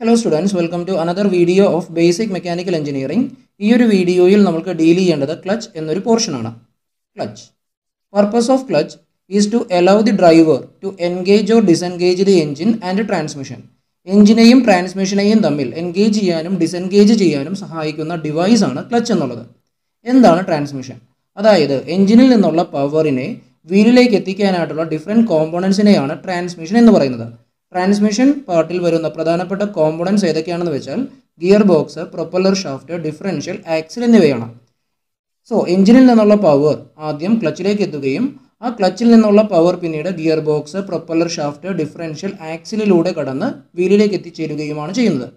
Hello students welcome to another video of basic mechanical engineering ഈ ഒരു വീഡിയോയിൽ നമുക്ക് ഡീൽ ചെയ്യേണ്ടത് ക്ലച്ച് എന്നൊരു പോർഷനാണ് clutch purpose of clutch is to allow the driver to engage or disengage the engine and transmission എഞ്ചിനെയും ട്രാൻസ്മിഷനെയും തമ്മിൽ engage ചെയ്യാനും ഡിസെൻഗേജ് ചെയ്യാനും സഹായിക്കുന്ന ഡിവൈസ് ആണ് ക്ലച്ച് എന്നുള്ളത്. എന്താണ് ട്രാൻസ്മിഷൻ അതായത് എഞ്ചിനിൽ നിന്നുള്ള പവറിനെ വീലിലേക്ക് എത്തിക്കാനായിട്ടുള്ള ഡിഫറെന്റ് കോമ്പോണൻസിനെയാണ് ട്രാൻസ്മിഷൻ എന്ന് പറയുന്നത്. ട്രാൻസ്മിഷൻ പാർട്ടിൽ വരുന്ന പ്രധാനപ്പെട്ട കോമ്പോണൻസ് ഏതൊക്കെയാണെന്ന് വെച്ചാൽ gear box propeller shaft differential axle എന്നിവയാണ്. സോ എഞ്ചിനിൽ നിന്നുള്ള പവർ ആദ്യം ക്ലച്ചിലേക്ക് എത്തുകയും ആ ക്ലച്ചിൽ നിന്നുള്ള പവർ പിന്നീട് gear box propeller shaft differential ആക്സിലിലൂടെ കടന്ന് വീലിലേക്ക് എത്തിച്ചേരുകയുമാണ് ചെയ്യുന്നത്.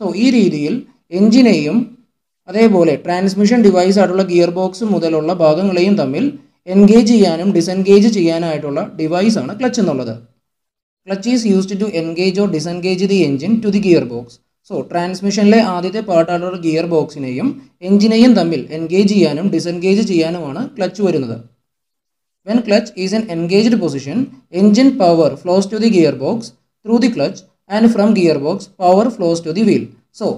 സോ ഈ രീതിയിൽ എഞ്ചിനെയും അതേപോലെ ട്രാൻസ്മിഷൻ ഡിവൈസ് ആയിട്ടുള്ള ഗിയർ ബോക്സ് മുതലുള്ള ഭാഗങ്ങളെയും തമ്മിൽ എൻഗേജ് ചെയ്യാനും ഡിസെൻഗേജ് ചെയ്യാനായിട്ടുള്ള ഡിവൈസാണ് ക്ലച്ച് എന്നുള്ളത്. Clutch is used to engage or disengage the engine to the gear box so ട്രാൻസ്മിഷനിലെ ആദ്യത്തെ പാർട്ടായിട്ടുള്ള ഗിയർ ബോക്സിനെയും എഞ്ചിനെയും തമ്മിൽ എൻഗേജ് ചെയ്യാനും ഡിസെൻഗേജ് ചെയ്യാനുമാണ് ക്ലച്ച് വരുന്നത്. When clutch is in engaged position engine power flows to the gear box through the clutch and from gear box power flows to the wheel so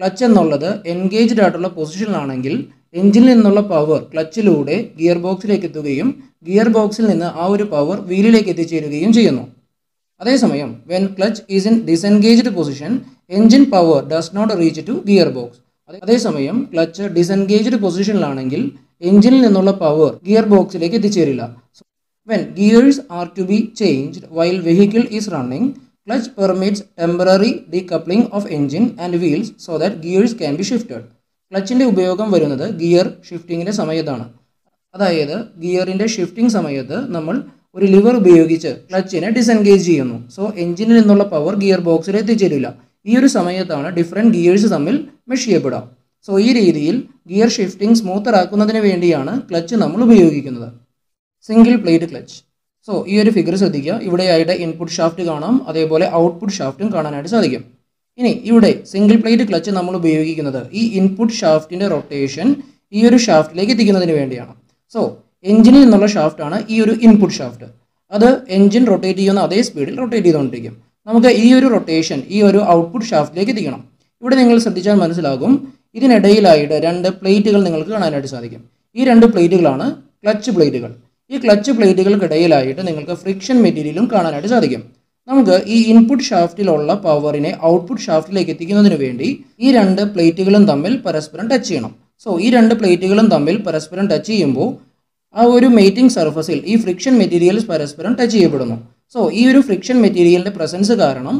clutch എന്നുള്ളത് engaged ആയിട്ടുള്ള പൊസിഷനിലാണെങ്കിൽ എഞ്ചിനിൽ നിന്നുള്ള power ക്ലച്ചിലൂടെ gear ബോക്സിലേക്ക് എത്തുകയും gear ബോക്സിൽ നിന്ന് ആ ഒരു പവർ വീലിലേക്ക് എത്തിച്ചേരുകയും ചെയ്യുന്നു. അതേസമയം when clutch is in disengaged position engine power does not reach to gear box അതേസമയം ക്ലച്ച് ഡിസെൻഗേജ്ഡ് പൊസിഷനിലാണെങ്കിൽ എഞ്ചിനിൽ നിന്നുള്ള പവർ ഗിയർ ബോക്സിലേക്ക് എത്തിച്ചേരില്ല when gears are to be changed while vehicle is running clutch permits temporary decoupling of engine and wheels so that gears can be shifted ക്ലച്ചിന്റെ ഉപയോഗം വരുന്നത് gear ഷിഫ്റ്റിങ്ങിന്റെ സമയത്താണ്. അതായത് ഗിയറിന്റെ shifting സമയത്ത് നമ്മൾ ഒരു ലിവർ ഉപയോഗിച്ച് ക്ലച്ചിനെ ഡിസെൻഗേജ് ചെയ്യുന്നു. സോ എഞ്ചിനിൽ നിന്നുള്ള പവർ ഗിയർ ബോക്സിൽ എത്തിച്ചേരില്ല. ഈ ഒരു സമയത്താണ് ഡിഫറെന്റ് ഗിയേഴ്സ് തമ്മിൽ മെഷ് ചെയ്യപ്പെടുക. സോ ഈ രീതിയിൽ ഗിയർ ഷിഫ്റ്റിംഗ് സ്മൂത്തർ ആക്കുന്നതിന് വേണ്ടിയാണ് ക്ലച്ച് നമ്മൾ ഉപയോഗിക്കുന്നത്. സിംഗിൾ പ്ലേറ്റ് ക്ലച്ച് സോ ഈ ഒരു ഫിഗർ ശ്രദ്ധിക്കുക. ഇവിടെയായിട്ട് ഇൻപുട്ട് ഷാഫ്റ്റ് കാണാം. അതേപോലെ ഔട്ട്പുട്ട് ഷാഫ്റ്റും കാണാനായിട്ട് സാധിക്കും. ഇനി ഇവിടെ സിംഗിൾ പ്ലേറ്റ് ക്ലച്ച് നമ്മൾ ഉപയോഗിക്കുന്നത് ഈ ഇൻപുട്ട് ഷാഫ്റ്റിന്റെ റൊട്ടേഷൻ ഈ ഒരു ഷാഫ്റ്റിലേക്ക് എത്തിക്കുന്നതിന് വേണ്ടിയാണ്. സോ എഞ്ചിനിൽ നിന്നുള്ള ഷാഫ്റ്റാണ് ഈ ഒരു ഇൻപുട്ട് ഷാഫ്റ്റ് അത് എഞ്ചിൻ റൊട്ടേറ്റ് ചെയ്യുന്ന അതേ സ്പീഡിൽ റൊട്ടേറ്റ് ചെയ്തുകൊണ്ടിരിക്കും. നമുക്ക് ഈ ഒരു റൊട്ടേഷൻ ഈ ഒരു ഔട്ട്പുട്ട് ഷാഫ്റ്റിലേക്ക് എത്തിക്കണം ഇവിടെ നിങ്ങൾ ശ്രദ്ധിച്ചാൽ മനസ്സിലാകും. ഇതിനിടയിലായിട്ട് രണ്ട് പ്ലേറ്റുകൾ നിങ്ങൾക്ക് കാണാനായിട്ട് സാധിക്കും. ഈ രണ്ട് പ്ലേറ്റുകളാണ് ക്ലച്ച് പ്ലേറ്റുകൾ. ഈ ക്ലച്ച് പ്ലേറ്റുകൾക്കിടയിലായിട്ട് നിങ്ങൾക്ക് ഫ്രിക്ഷൻ മെറ്റീരിയലും കാണാനായിട്ട് സാധിക്കും. നമുക്ക് ഈ ഇൻപുട്ട് ഷാഫ്റ്റിലുള്ള പവറിനെ ഔട്ട്പുട്ട് ഷാഫ്റ്റിലേക്ക് എത്തിക്കുന്നതിന് വേണ്ടി ഈ രണ്ട് പ്ലേറ്റുകളും തമ്മിൽ പരസ്പരം ടച്ച് ചെയ്യണം. സോ ഈ രണ്ട് പ്ലേറ്റുകളും തമ്മിൽ പരസ്പരം ടച്ച് ചെയ്യുമ്പോൾ ആ ഒരു മേറ്റിംഗ് സർഫസിൽ ഈ ഫ്രിക്ഷൻ മെറ്റീരിയൽസ് പരസ്പരം ടച്ച് ചെയ്യപ്പെടുന്നു. സോ ഈ ഒരു ഫ്രിക്ഷൻ മെറ്റീരിയലിന്റെ പ്രസൻസ് കാരണം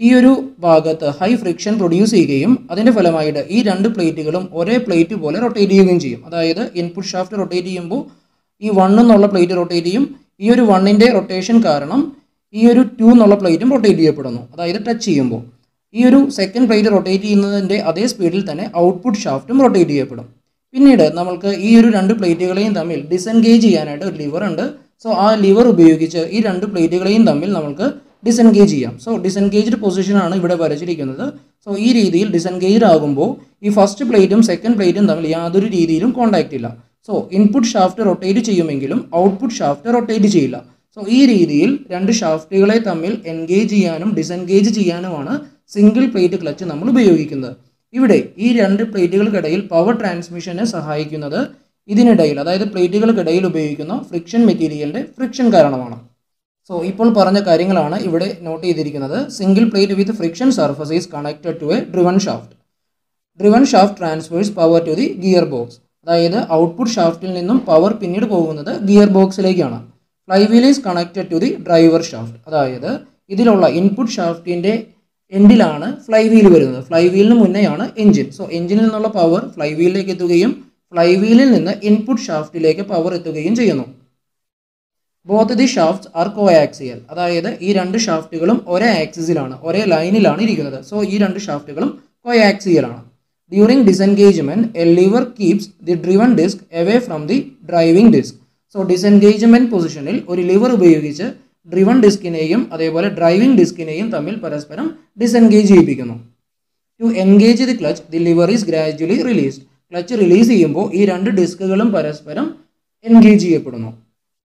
ഈ ഒരു ഭാഗത്ത് ഹൈ ഫ്രിക്ഷൻ പ്രൊഡ്യൂസ് ചെയ്യുകയും അതിന്റെ ഫലമായിട്ട് ഈ രണ്ട് പ്ലേറ്റുകളും ഒരേ പ്ലേറ്റ് പോലെ റൊട്ടേറ്റ് ചെയ്യുകയും ചെയ്യും. അതായത് ഇൻപുട്ട് ഷാഫ്റ്റ് റൊട്ടേറ്റ് ചെയ്യുമ്പോൾ ഈ വൺ എന്നുള്ള പ്ലേറ്റ് റൊട്ടേറ്റ് ചെയ്യും. ഈ ഒരു വണ്ണിന്റെ റൊട്ടേഷൻ കാരണം ഈ ഒരു ടു എന്നുള്ള പ്ലേറ്റും റൊട്ടേറ്റ് ചെയ്യപ്പെടുന്നു. അതായത് ടച്ച് ചെയ്യുമ്പോൾ. ഈ ഒരു സെക്കൻഡ് പ്ലേറ്റ് റൊട്ടേറ്റ് ചെയ്യുന്നതിന്റെ അതേ സ്പീഡിൽ തന്നെ ഔട്ട്പുട്ട് ഷാഫ്റ്റും റൊട്ടേറ്റ് ചെയ്യപ്പെടും. പിന്നീട് നമ്മൾക്ക് ഈ ഒരു രണ്ട് പ്ലേറ്റുകളെയും തമ്മിൽ ഡിസെൻഗേജ് ചെയ്യാനായിട്ട് ഒരു ലിവർ ഉണ്ട്. സോ ആ ലിവർ ഉപയോഗിച്ച് ഈ രണ്ട് പ്ലേറ്റുകളെയും തമ്മിൽ നമുക്ക് ഡിസെൻഗേജ് ചെയ്യാം. സോ ഡിസെൻഗേജ്ഡ് പൊസിഷനാണ് ഇവിടെ വരച്ചിരിക്കുന്നത്. സോ ഈ രീതിയിൽ ഡിസെൻഗേജ്ഡ് ആകുമ്പോൾ ഈ ഫസ്റ്റ് പ്ലേറ്റും സെക്കൻഡ് പ്ലേറ്റും തമ്മിൽ യാതൊരു രീതിയിലും കോണ്ടാക്റ്റ് ഇല്ല. സോ ഇൻപുട്ട് ഷാഫ്റ്റ് റൊട്ടേറ്റ് ചെയ്യുമെങ്കിലും ഔട്ട്പുട്ട് ഷാഫ്റ്റ് റൊട്ടേറ്റ് ചെയ്യില്ല. സോ ഈ രീതിയിൽ രണ്ട് ഷാഫ്റ്റുകളെ തമ്മിൽ എൻഗേജ് ചെയ്യാനും ഡിസെൻഗേജ് ചെയ്യാനുമാണ് സിംഗിൾ പ്ലേറ്റ് ക്ലച്ച് നമ്മൾ ഉപയോഗിക്കുന്നത്. ഇവിടെ ഈ രണ്ട് പ്ലേറ്റുകൾക്കിടയിൽ പവർ ട്രാൻസ്മിഷനെ സഹായിക്കുന്നത് ഇതിനിടയിൽ അതായത് പ്ലേറ്റുകൾക്കിടയിൽ ഉപയോഗിക്കുന്ന ഫ്രിക്ഷൻ മെറ്റീരിയലിന്റെ ഫ്രിക്ഷൻ കാരണമാണ്. സോ ഇപ്പോൾ പറഞ്ഞ കാര്യങ്ങളാണ് ഇവിടെ നോട്ട് ചെയ്തിരിക്കുന്നത്. Single plate with friction surface is connected to a driven shaft driven shaft transfers power to the gear box അതായത് ഔട്ട്പുട്ട് ഷാഫ്റ്റിൽ നിന്നും പവർ പിന്നീട് പോകുന്നത് gear ബോക്സിലേക്കാണ് flywheel is connected to the driver shaft അതായത് ഇതിലുള്ള ഇൻപുട്ട് ഷാഫ്റ്റിന്റെ എൻഡിലാണ് ഫ്ലൈ വീൽ വരുന്നത്. ഫ്ലൈ വീലിന് മുന്നെയാണ് എഞ്ചിൻ സോ എഞ്ചിനിൽ നിന്നുള്ള പവർ ഫ്ലൈ വീലിലേക്ക് എത്തുകയും ഫ്ലൈ വീലിൽ നിന്ന് ഇൻപുട്ട് ഷാഫ്റ്റിലേക്ക് പവർ എത്തുകയും ചെയ്യുന്നു. Both the shafts are coaxial അതായത് ഈ രണ്ട് ഷാഫ്റ്റുകളും ഒരേ ആക്സിസിലാണ് ഒരേ ലൈനിലാണ് ഇരിക്കുന്നത്. സോ ഈ രണ്ട് ഷാഫ്റ്റുകളും കോ ആക്സിയലാണ് during disengagement a lever keeps the driven disc away from the driving disc so disengagement പൊസിഷനിൽ ഒരു ലിവർ ഉപയോഗിച്ച് ഡ്രിവൺ ഡിസ്കിനെയും അതേപോലെ ഡ്രൈവിംഗ് ഡിസ്കിനെയും തമ്മിൽ പരസ്പരം disengage ചെയ്യിപ്പിക്കുന്നു. To engage the clutch the lever is gradually released clutch release ചെയ്യുമ്പോൾ ഈ രണ്ട് ഡിസ്കുകളും പരസ്പരം എൻഗേജ് ചെയ്യപ്പെടുന്നു.